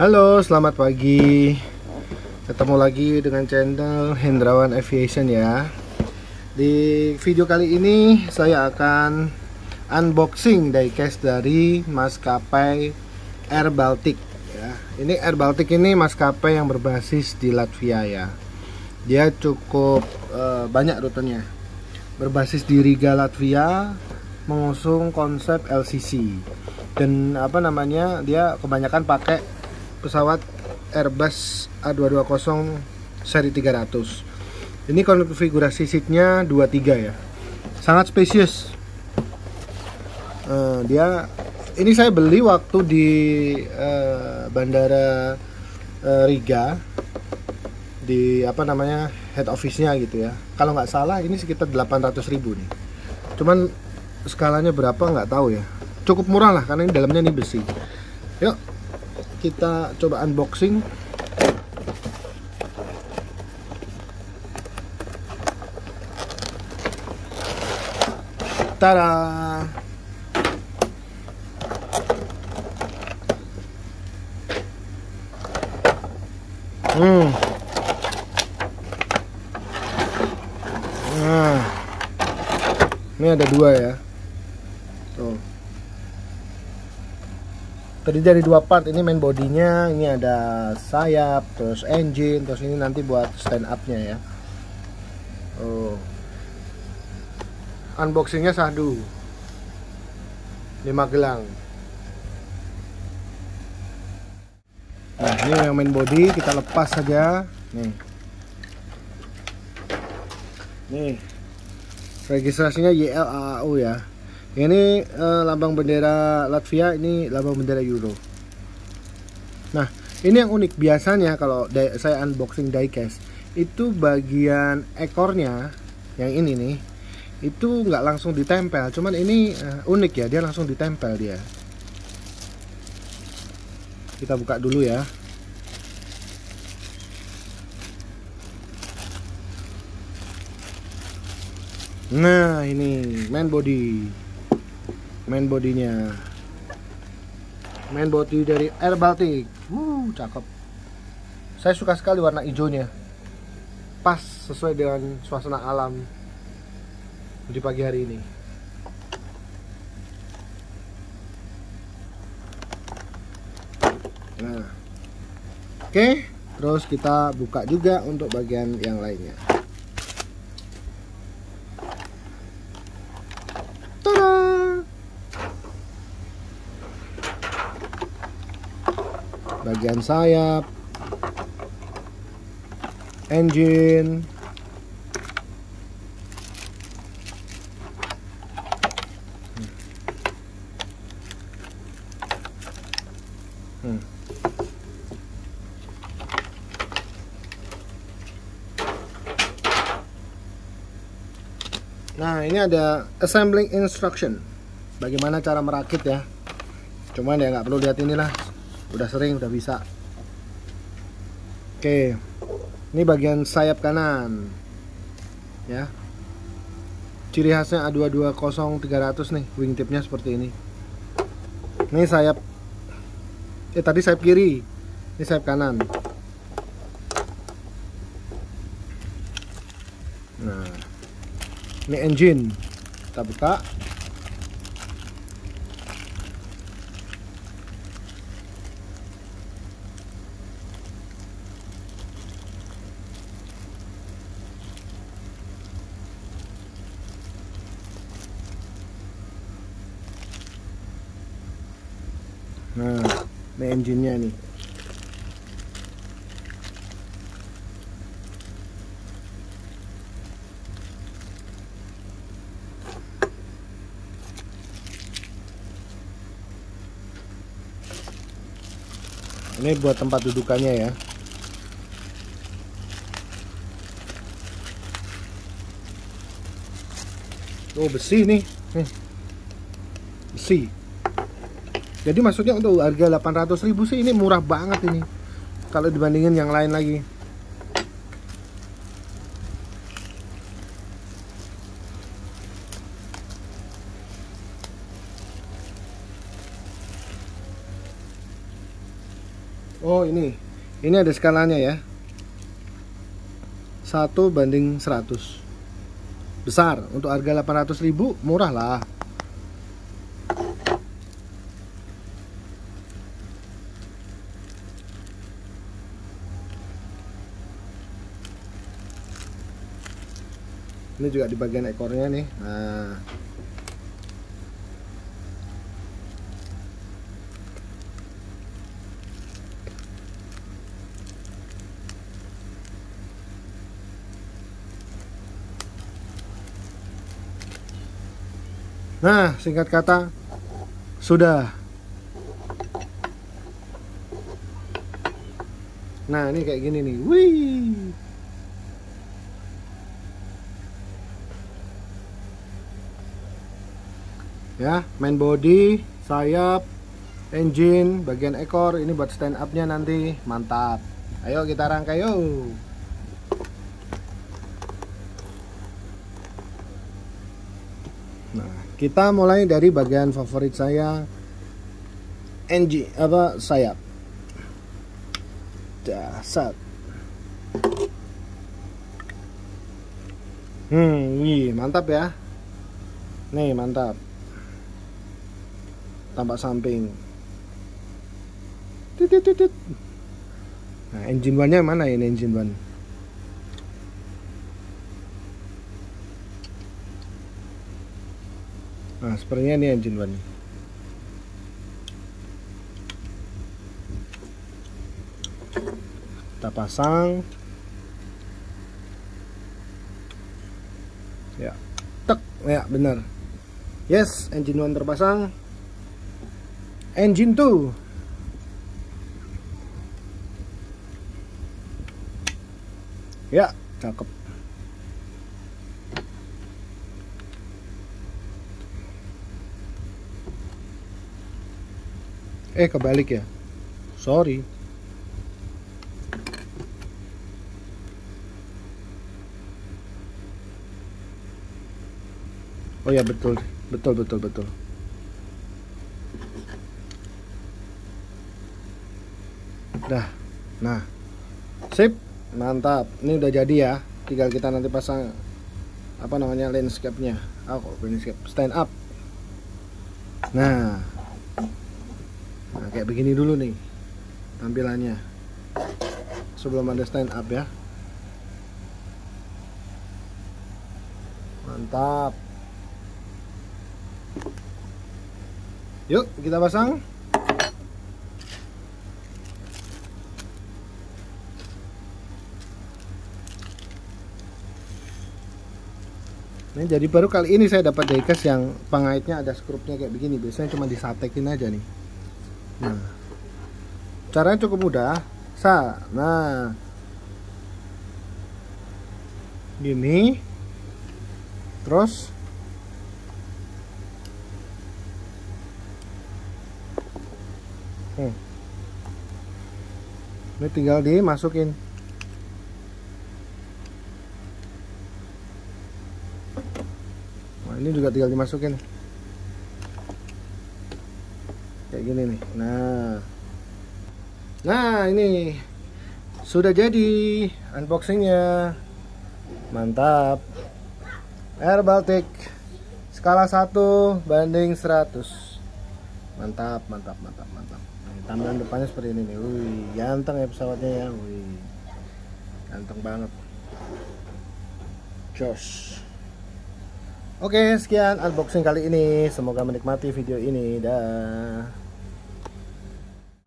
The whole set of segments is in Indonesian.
Halo, selamat pagi. Ketemu lagi dengan channel Hendrawan Aviation ya. Di video kali ini saya akan unboxing diecast dari maskapai Air Baltic ya. Ini Air Baltic ini maskapai yang berbasis di Latvia ya. Dia cukup uh, banyak rutenya. Berbasis di Riga Latvia, mengusung konsep LCC dan apa namanya dia kebanyakan pakai pesawat Airbus A220 seri 300 ini konfigurasi seatnya 23 ya. Sangat spesies. Uh, dia ini saya beli waktu di uh, bandara uh, Riga. Di apa namanya head office-nya gitu ya. Kalau nggak salah ini sekitar 800 ribu nih. Cuman skalanya berapa nggak tahu ya. Cukup murah lah karena ini dalamnya ini besi. Yuk kita coba unboxing Tada! Hmm. Nah. Ini ada dua ya. Terdiri dari dua part. Ini main bodinya, ini ada sayap, terus engine, terus ini nanti buat stand up-nya ya. Oh. Unboxingnya sahdu di Magelang nah ini yang main body kita lepas saja. Nih. Nih. Registrasinya YLAAU ya ini eh, lambang bendera Latvia ini lambang bendera Euro. Nah ini yang unik. Biasanya kalau saya unboxing diecast itu bagian ekornya yang ini nih itu nggak langsung ditempel. Cuman ini uh, unik ya dia langsung ditempel dia. Kita buka dulu ya. Nah ini main body main bodinya. Main body dari Air Baltic. Uh cakep. Saya suka sekali warna hijaunya. Pas sesuai dengan suasana alam di pagi hari ini. Nah oke. Okay. terus kita buka juga untuk bagian yang lainnya Tada! Bagian sayap engine Hmm. Nah ini ada assembling instruction. Bagaimana cara merakit ya? Cuman ya nggak perlu lihat inilah Udah sering udah bisa. Oke. Ini bagian sayap kanan. Ya. Ciri khasnya A220-300 nih Wingtipnya seperti ini. Ini sayap. Eh tadi sayap kiri. Ini sayap kanan. Nah. Ini engine. Kita buka Nah, ini engine-nya nih ini buat tempat dudukannya ya. Oh besi nih. Besi jadi maksudnya untuk harga 800 ribu sih ini murah banget ini. Kalau dibandingin yang lain lagi. Oh ini. Ini ada skalanya ya. 1 banding 100 besar. Untuk harga 800.000 murah lah ini juga di bagian ekornya nih nah Nah, singkat kata sudah. Nah, ini kayak gini nih. Wih. Ya, main body, sayap, engine, bagian ekor ini buat stand up-nya nanti. Mantap. Ayo kita rangkai yuk. Nah, kita mulai dari bagian favorit saya NG apa sayap. Dasar. Hmm, wih, mantap ya. Nih, mantap. Tampak samping. Titit, Nah, engine one-nya mana ini engine one? Nah, sepertinya ini engine one. Kita pasang. Ya, tek, ya benar. Yes, engine one terpasang. Engine two. Ya, cakep. Eh kebalik ya Sorry Oh ya betul Betul betul betul Dah. Nah. Sip. Mantap. Ini udah jadi ya. Tinggal kita nanti pasang Apa namanya landscape-nya. Oh kok landscape? Stand up. Nah. Nah kayak begini dulu nih tampilannya. Sebelum ada stand up ya. Mantap. Yuk kita pasang Ini jadi baru kali ini saya dapat diecast yang pengaitnya ada skrupnya kayak begini. Biasanya cuma disatekin aja nih. Nah, caranya cukup mudah. Sa, nah, gini, terus hmm. ini tinggal dimasukin. Ini juga tinggal dimasukin. Kayak gini nih. Nah. Nah ini. Sudah jadi unboxingnya. Mantap. Air Baltic. Skala 1 banding 100 mantap mantap mantap mantap. Nah, tampilan depannya seperti ini nih. Wih ganteng ya pesawatnya ya. Wih. Ganteng banget. Josh Oke, sekian unboxing kali ini. Semoga menikmati video ini. Dah.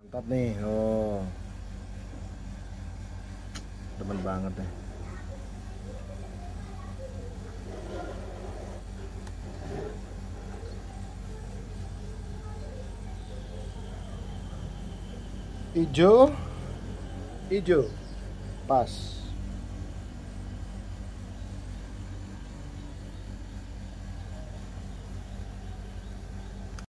Mantap nih. Oh. Demen banget deh. Ijo. Ijo. Pas.